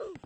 Ooh.